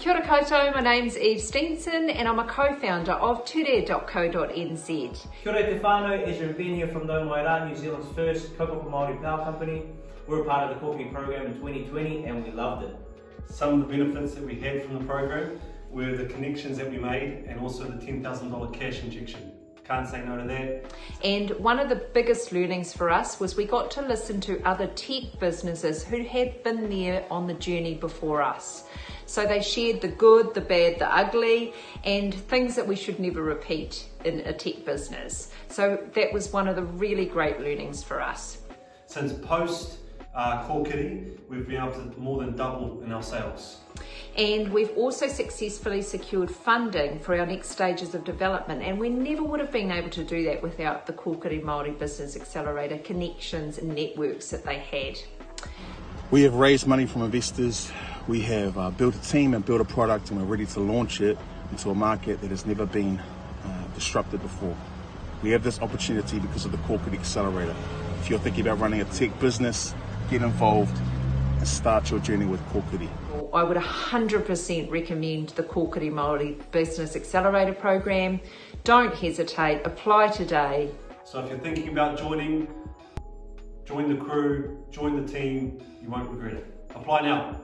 Kia ora koutou, my name's Eve Steenson and I'm a co-founder of ture.co.nz. Kia ora te whānau, Ezra Ben here from Nau Mai Rā, New Zealand's first kaupapa Māori power company. We're a part of the Kōkiri program in 2020 and we loved it. Some of the benefits that we had from the program were the connections that we made and also the $10,000 cash injection. Can't say no to that. And one of the biggest learnings for us was we got to listen to other tech businesses who had been there on the journey before us. So they shared the good, the bad, the ugly, and things that we should never repeat in a tech business. So that was one of the really great learnings for us. Since post uh, Kōkiri, we've been able to more than double in our sales. And we've also successfully secured funding for our next stages of development. And we never would have been able to do that without the Kōkiri Māori Business Accelerator connections and networks that they had. We have raised money from investors. We have uh, built a team and built a product, and we're ready to launch it into a market that has never been uh, disrupted before. We have this opportunity because of the Kōkiri Accelerator. If you're thinking about running a tech business, get involved and start your journey with Kōkiri. I would 100% recommend the Kōkiri Māori Business Accelerator program. Don't hesitate, apply today. So if you're thinking about joining, join the crew, join the team, you won't regret it. Apply now.